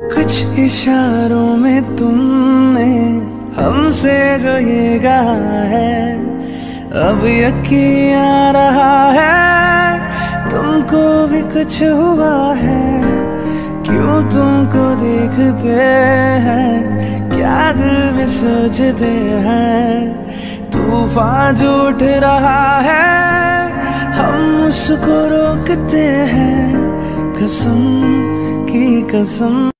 कुछ इशारों में तुमने हमसे जो ये कहा है, अब यकीन आ रहा है तुमको भी कुछ हुआ है। क्यों तुमको देखते हैं? क्या दिल में सोचते हैं? तूफ़ान जो उठ रहा है, हम उसको रोकते हैं। कसम की कसम।